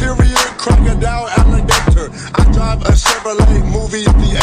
Interior crocodile alligator. I drive a Chevrolet movie theater.